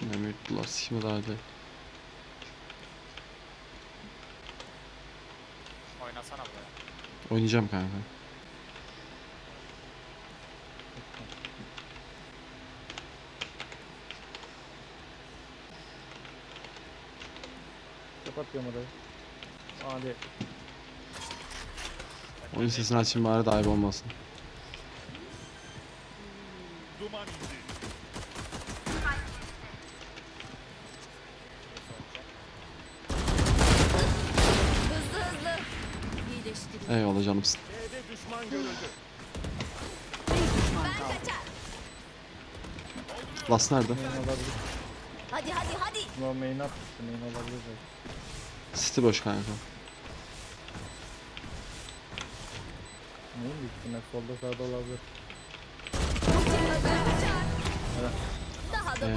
Sikimi hadi. Oynasana buraya. Oynayacağım kanka. Kapatıyorum orayı. Hadi. Oyun sesini açayım bari da ayıp olmasın. Duman indi. Eyvallah canımsın. B'de düşman görüldü. Ben kaçar. Last nerede? Hadi hadi hadi. No main atmıştı. Main olabilir belki. City boş kanka. Büyük ihtimal solda sağda olabilir.